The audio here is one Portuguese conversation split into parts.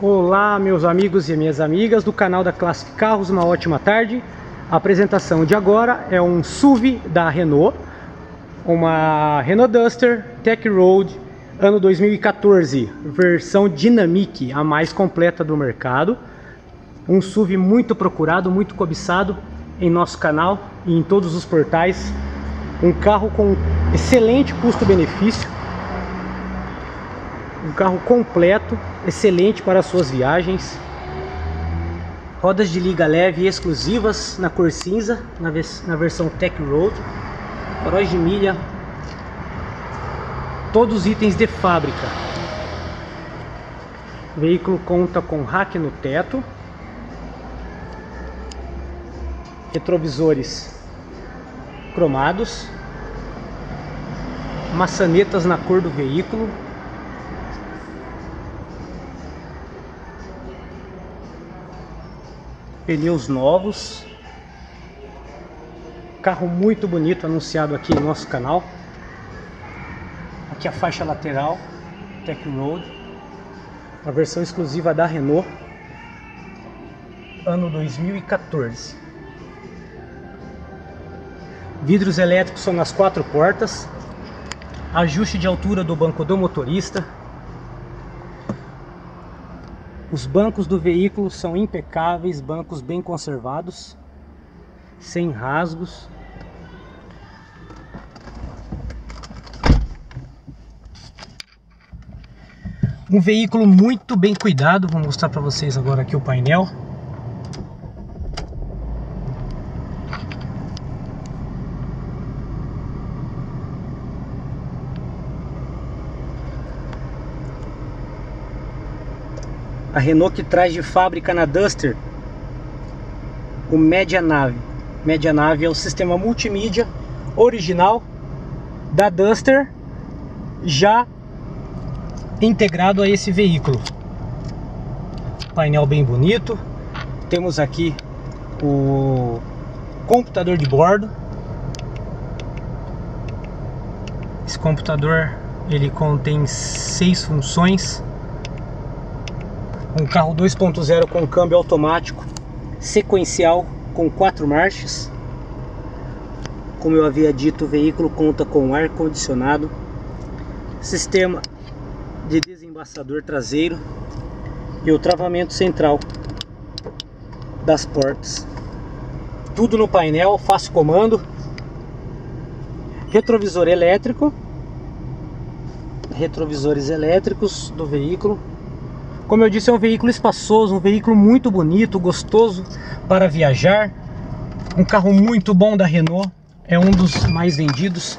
Olá meus amigos e minhas amigas do canal da Classic Carros, uma ótima tarde. A apresentação de agora é um SUV da Renault, uma Renault Duster Tech Road ano 2014, versão Dynamic, a mais completa do mercado. Um SUV muito procurado, muito cobiçado em nosso canal e em todos os portais. Um carro com excelente custo-benefício, um carro completo, excelente para suas viagens. Rodas de liga leve exclusivas na cor cinza, na, vers na versão Tech Road. Faróis de milha. Todos itens de fábrica. O veículo conta com rack no teto. Retrovisores cromados. Maçanetas na cor do veículo. Pneus novos. Carro muito bonito anunciado aqui no nosso canal. Aqui a faixa lateral, Tech Road, a versão exclusiva da Renault, ano 2014. Vidros elétricos são nas quatro portas, ajuste de altura do banco do motorista, os bancos do veículo são impecáveis, bancos bem conservados, sem rasgos. Um veículo muito bem cuidado, vou mostrar para vocês agora aqui o painel. A Renault que traz de fábrica na Duster o Media Nave. Media Nave é o sistema multimídia original da Duster já integrado a esse veículo. Painel bem bonito. Temos aqui o computador de bordo. Esse computador ele contém seis funções um carro 2.0 com câmbio automático sequencial com quatro marchas. Como eu havia dito, o veículo conta com ar condicionado, sistema de desembaçador traseiro e o travamento central das portas. Tudo no painel, fácil comando, retrovisor elétrico, retrovisores elétricos do veículo como eu disse, é um veículo espaçoso, um veículo muito bonito, gostoso para viajar. Um carro muito bom da Renault, é um dos mais vendidos.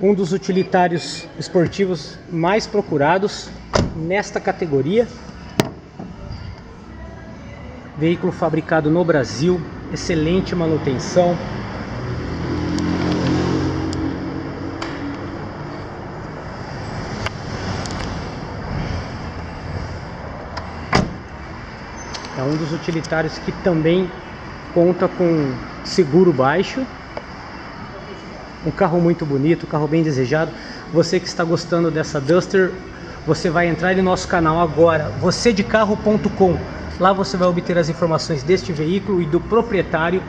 Um dos utilitários esportivos mais procurados nesta categoria. Veículo fabricado no Brasil, excelente manutenção, É um dos utilitários que também conta com seguro baixo. Um carro muito bonito, um carro bem desejado. Você que está gostando dessa Duster, você vai entrar no nosso canal agora, vocêdecarro.com. Lá você vai obter as informações deste veículo e do proprietário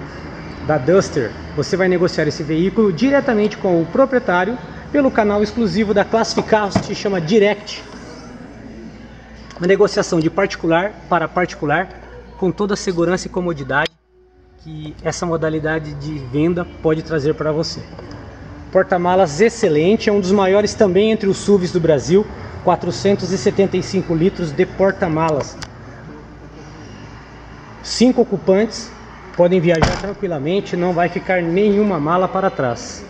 da Duster. Você vai negociar esse veículo diretamente com o proprietário pelo canal exclusivo da Classificarros que se chama Direct uma negociação de particular para particular com toda a segurança e comodidade que essa modalidade de venda pode trazer para você. Porta-malas excelente, é um dos maiores também entre os SUVs do Brasil, 475 litros de porta-malas. Cinco ocupantes podem viajar tranquilamente, não vai ficar nenhuma mala para trás.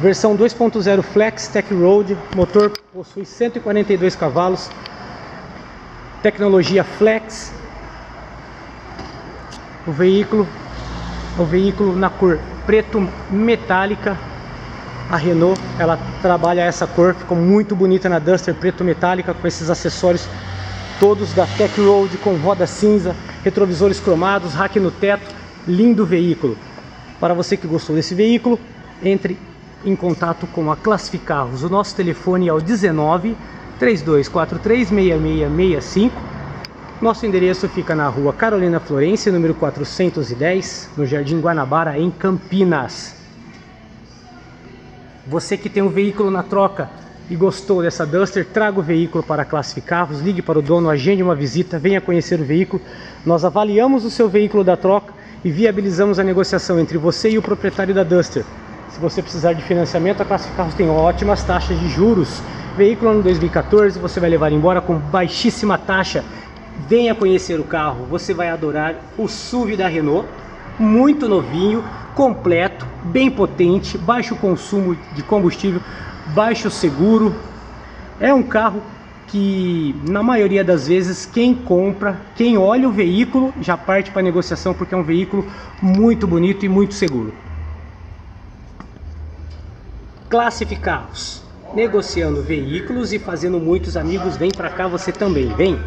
Versão 2.0 Flex Tech Road, motor possui 142 cavalos, tecnologia Flex. O veículo, o veículo na cor preto metálica. A Renault, ela trabalha essa cor, ficou muito bonita na Duster preto metálica com esses acessórios todos da Tech Road com roda cinza, retrovisores cromados, rack no teto, lindo veículo. Para você que gostou desse veículo, entre em contato com a Classificarros. O nosso telefone é o 19 32436665. Nosso endereço fica na rua Carolina Florense, número 410, no Jardim Guanabara, em Campinas. Você que tem um veículo na troca e gostou dessa Duster, traga o veículo para classificar, ligue para o dono, agende uma visita, venha conhecer o veículo. Nós avaliamos o seu veículo da troca e viabilizamos a negociação entre você e o proprietário da Duster. Se você precisar de financiamento, a Classificarros tem ótimas taxas de juros. Veículo ano 2014, você vai levar embora com baixíssima taxa Venha conhecer o carro, você vai adorar o SUV da Renault, muito novinho, completo, bem potente, baixo consumo de combustível, baixo seguro. É um carro que na maioria das vezes quem compra, quem olha o veículo já parte para negociação porque é um veículo muito bonito e muito seguro. Classificados, negociando veículos e fazendo muitos amigos, vem para cá você também, vem!